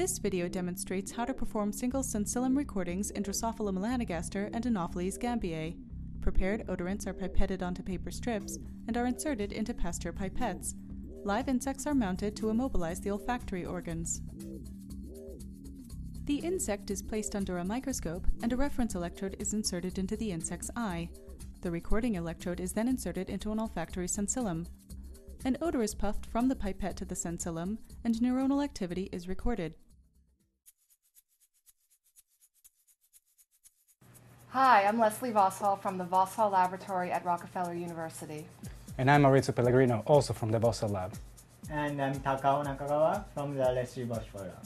This video demonstrates how to perform single sensillum recordings in Drosophila melanogaster and Anopheles gambiae. Prepared odorants are pipetted onto paper strips and are inserted into Pasteur pipettes. Live insects are mounted to immobilize the olfactory organs. The insect is placed under a microscope and a reference electrode is inserted into the insect's eye. The recording electrode is then inserted into an olfactory sensillum. An odor is puffed from the pipette to the sensillum, and neuronal activity is recorded. Hi, I'm Leslie Vosshall from the Vosshall Laboratory at Rockefeller University. And I'm Maurizio Pellegrino, also from the Vosshall Lab. And I'm Takao Nakagawa from the Leslie Vosshall Lab.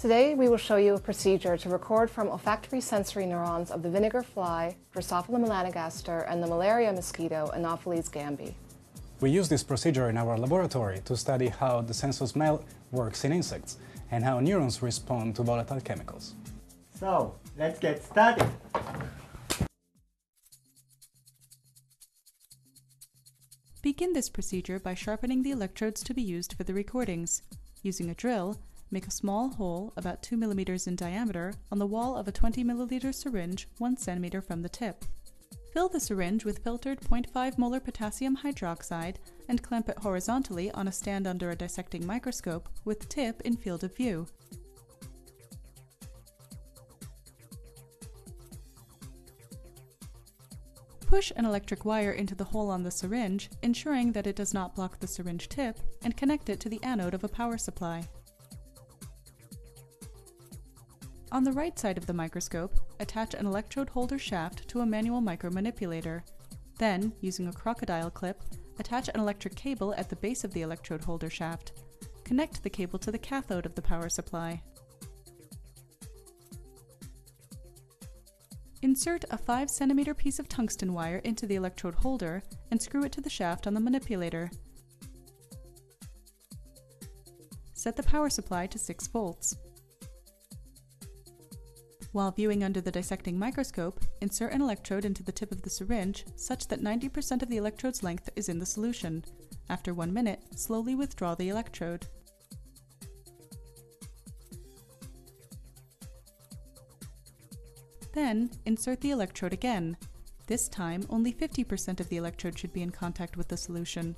Today we will show you a procedure to record from olfactory sensory neurons of the vinegar fly, Drosophila melanogaster, and the malaria mosquito, Anopheles gambiae. We use this procedure in our laboratory to study how the sense of smell works in insects and how neurons respond to volatile chemicals. So, let's get started. Begin this procedure by sharpening the electrodes to be used for the recordings. Using a drill, make a small hole about 2 mm in diameter on the wall of a 20 ml syringe 1 cm from the tip. Fill the syringe with filtered 0.5 molar potassium hydroxide and clamp it horizontally on a stand under a dissecting microscope with tip in field of view. Push an electric wire into the hole on the syringe, ensuring that it does not block the syringe tip, and connect it to the anode of a power supply. On the right side of the microscope, attach an electrode holder shaft to a manual micromanipulator. Then, using a crocodile clip, attach an electric cable at the base of the electrode holder shaft. Connect the cable to the cathode of the power supply. Insert a 5 cm piece of tungsten wire into the electrode holder and screw it to the shaft on the manipulator. Set the power supply to 6 volts. While viewing under the dissecting microscope, insert an electrode into the tip of the syringe such that 90% of the electrode's length is in the solution. After one minute, slowly withdraw the electrode. Then, insert the electrode again. This time, only 50% of the electrode should be in contact with the solution.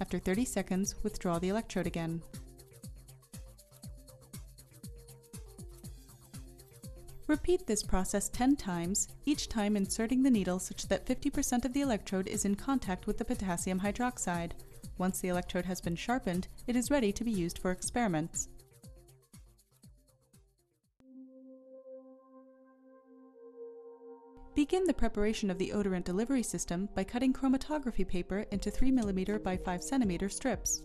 After 30 seconds, withdraw the electrode again. Repeat this process 10 times, each time inserting the needle such that 50% of the electrode is in contact with the potassium hydroxide. Once the electrode has been sharpened, it is ready to be used for experiments. Begin the preparation of the odorant delivery system by cutting chromatography paper into 3mm by 5cm strips.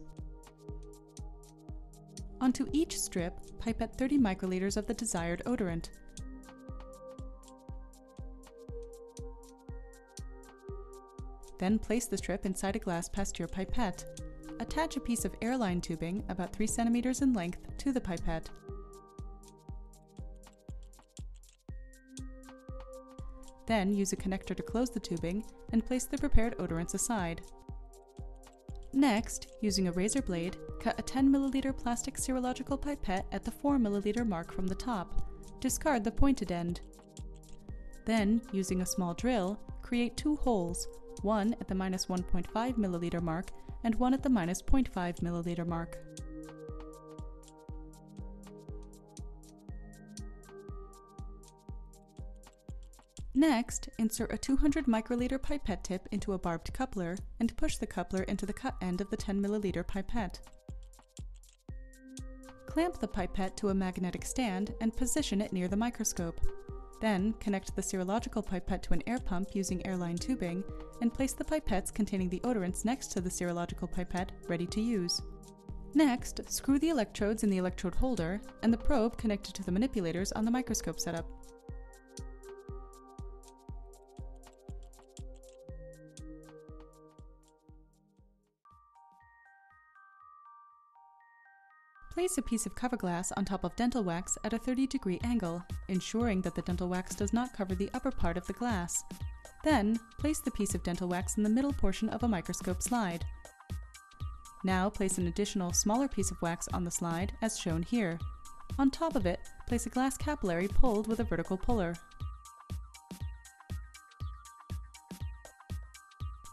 Onto each strip, pipette 30 microliters of the desired odorant. Then place the strip inside a glass Pasteur pipette. Attach a piece of airline tubing, about 3 cm in length, to the pipette. Then use a connector to close the tubing and place the prepared odorants aside. Next, using a razor blade, cut a 10 ml plastic serological pipette at the 4 ml mark from the top. Discard the pointed end. Then, using a small drill, create two holes, one at the minus 1.5 milliliter mark and one at the minus 0.5 milliliter mark. Next, insert a 200 microliter pipette tip into a barbed coupler and push the coupler into the cut end of the 10 milliliter pipette. Clamp the pipette to a magnetic stand and position it near the microscope. Then, connect the serological pipette to an air pump using airline tubing and place the pipettes containing the odorants next to the serological pipette, ready to use. Next, screw the electrodes in the electrode holder and the probe connected to the manipulators on the microscope setup. Place a piece of cover glass on top of dental wax at a 30 degree angle, ensuring that the dental wax does not cover the upper part of the glass. Then, place the piece of dental wax in the middle portion of a microscope slide. Now place an additional smaller piece of wax on the slide as shown here. On top of it, place a glass capillary pulled with a vertical puller.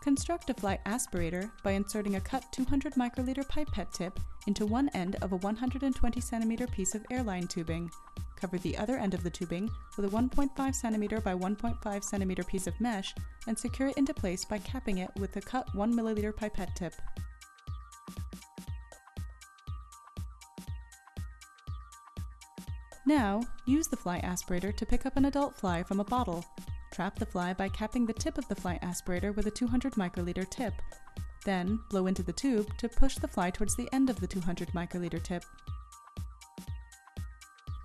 Construct a fly aspirator by inserting a cut 200 microliter pipette tip into one end of a 120 centimeter piece of airline tubing. Cover the other end of the tubing with a 1.5 centimeter by 1.5 centimeter piece of mesh and secure it into place by capping it with a cut 1 milliliter pipette tip. Now, use the fly aspirator to pick up an adult fly from a bottle. Trap the fly by capping the tip of the fly aspirator with a 200 microliter tip. Then, blow into the tube to push the fly towards the end of the 200 microliter tip.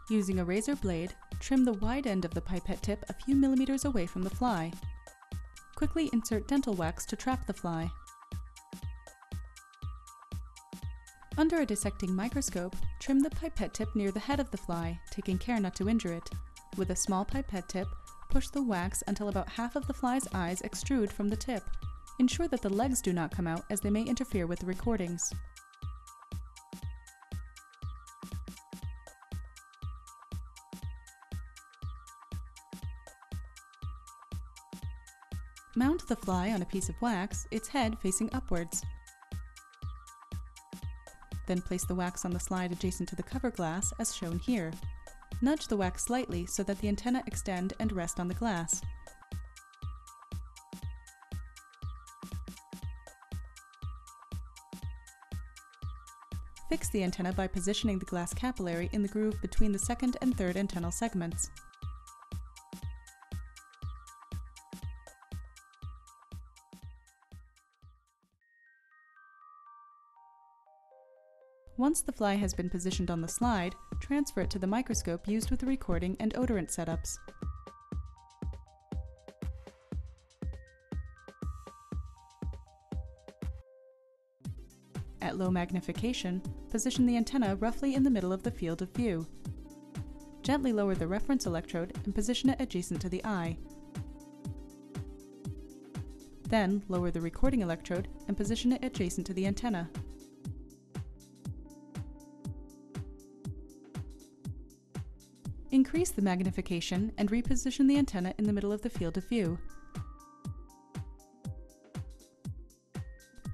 Using a razor blade, trim the wide end of the pipette tip a few millimeters away from the fly. Quickly insert dental wax to trap the fly. Under a dissecting microscope, trim the pipette tip near the head of the fly, taking care not to injure it. With a small pipette tip, push the wax until about half of the fly's eyes extrude from the tip. Ensure that the legs do not come out as they may interfere with the recordings. Mount the fly on a piece of wax, its head facing upwards. Then place the wax on the slide adjacent to the cover glass as shown here. Nudge the wax slightly so that the antenna extend and rest on the glass. Fix the antenna by positioning the glass capillary in the groove between the second and third antennal segments. Once the fly has been positioned on the slide, transfer it to the microscope used with the recording and odorant setups. At low magnification, position the antenna roughly in the middle of the field of view. Gently lower the reference electrode and position it adjacent to the eye. Then lower the recording electrode and position it adjacent to the antenna. Increase the magnification and reposition the antenna in the middle of the field of view.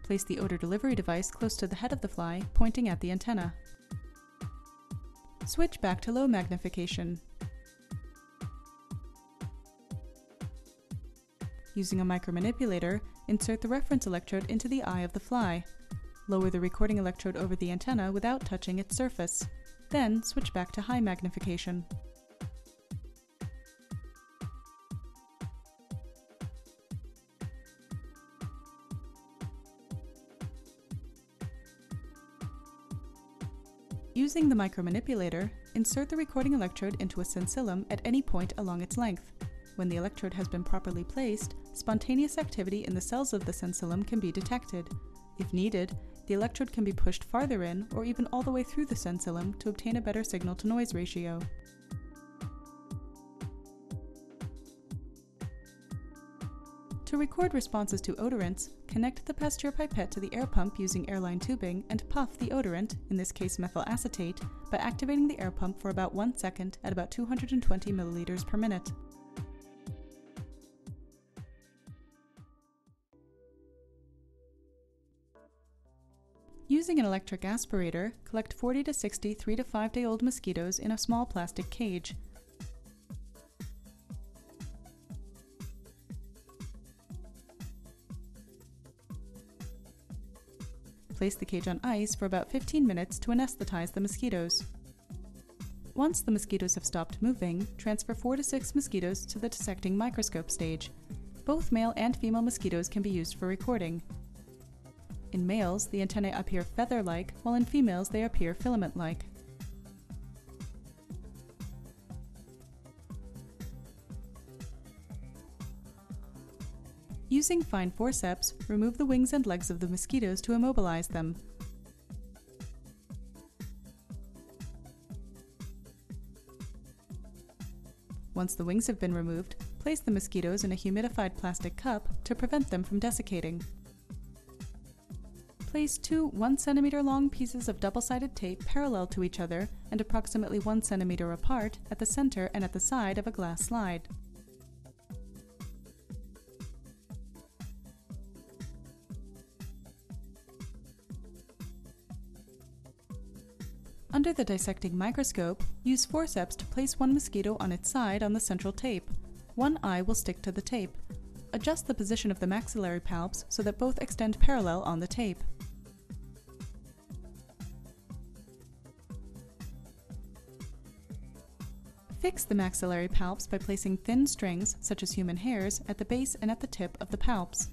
Place the odor delivery device close to the head of the fly, pointing at the antenna. Switch back to low magnification. Using a micromanipulator, insert the reference electrode into the eye of the fly. Lower the recording electrode over the antenna without touching its surface. Then switch back to high magnification. Using the micromanipulator, insert the recording electrode into a sensillum at any point along its length. When the electrode has been properly placed, spontaneous activity in the cells of the sensillum can be detected. If needed, the electrode can be pushed farther in or even all the way through the sensillum to obtain a better signal-to-noise ratio. To record responses to odorants, connect the Pasteur pipette to the air pump using airline tubing and puff the odorant, in this case methyl acetate, by activating the air pump for about 1 second at about 220 milliliters per minute. Using an electric aspirator, collect 40 to 60 3 to 5 day old mosquitoes in a small plastic cage. Place the cage on ice for about 15 minutes to anesthetize the mosquitoes. Once the mosquitoes have stopped moving, transfer 4 to 6 mosquitoes to the dissecting microscope stage. Both male and female mosquitoes can be used for recording. In males, the antennae appear feather-like, while in females they appear filament-like. Using fine forceps, remove the wings and legs of the mosquitoes to immobilize them. Once the wings have been removed, place the mosquitoes in a humidified plastic cup to prevent them from desiccating. Place two 1 centimeter long pieces of double sided tape parallel to each other and approximately 1 centimeter apart at the center and at the side of a glass slide. Under the dissecting microscope, use forceps to place one mosquito on its side on the central tape. One eye will stick to the tape. Adjust the position of the maxillary palps so that both extend parallel on the tape. Fix the maxillary palps by placing thin strings, such as human hairs, at the base and at the tip of the palps.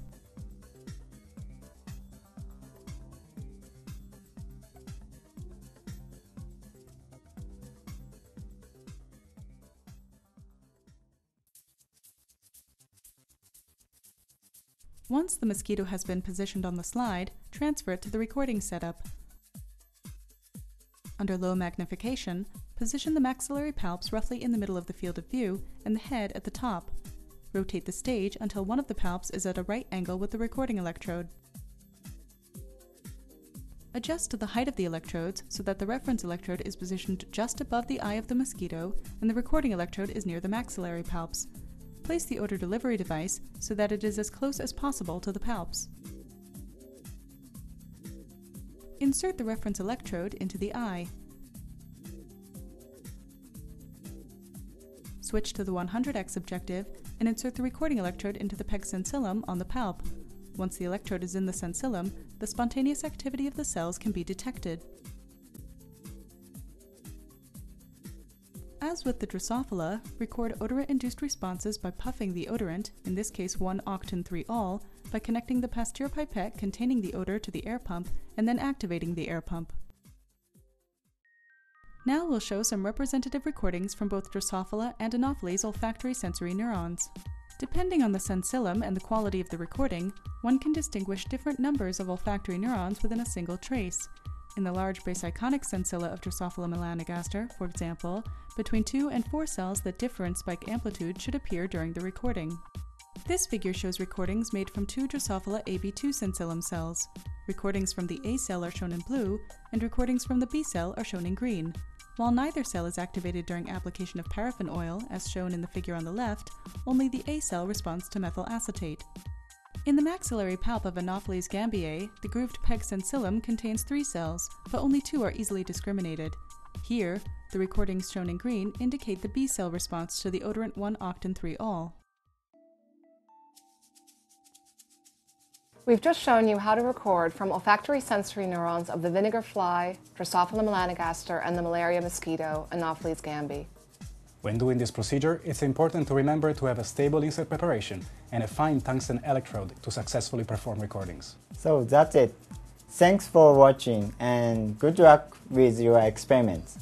Once the mosquito has been positioned on the slide, transfer it to the recording setup. Under low magnification, position the maxillary palps roughly in the middle of the field of view and the head at the top. Rotate the stage until one of the palps is at a right angle with the recording electrode. Adjust to the height of the electrodes so that the reference electrode is positioned just above the eye of the mosquito and the recording electrode is near the maxillary palps. Place the odor delivery device so that it is as close as possible to the palps. Insert the reference electrode into the eye. Switch to the 100x objective and insert the recording electrode into the peg sensillum on the palp. Once the electrode is in the sensillum, the spontaneous activity of the cells can be detected. As with the Drosophila, record odorant-induced responses by puffing the odorant, in this case 1-octen-3-ol, by connecting the Pasteur pipette containing the odor to the air pump and then activating the air pump. Now we'll show some representative recordings from both Drosophila and Anopheles olfactory sensory neurons. Depending on the sensillum and the quality of the recording, one can distinguish different numbers of olfactory neurons within a single trace, in the large basiconic sensilla of Drosophila melanogaster, for example, between 2 and 4 cells that differ in spike amplitude should appear during the recording. This figure shows recordings made from two Drosophila AB2 sensillum cells. Recordings from the A cell are shown in blue, and recordings from the B cell are shown in green. While neither cell is activated during application of paraffin oil, as shown in the figure on the left, only the A cell responds to methyl acetate. In the maxillary palp of Anopheles gambiae, the grooved peg sensillum contains three cells, but only two are easily discriminated. Here, the recordings shown in green indicate the B cell response to the odorant 1-octen-3-ol. We've just shown you how to record from olfactory sensory neurons of the vinegar fly, Drosophila melanogaster, and the malaria mosquito, Anopheles gambiae. When doing this procedure, it's important to remember to have a stable insert preparation and a fine tungsten electrode to successfully perform recordings. So that's it. Thanks for watching and good luck with your experiments.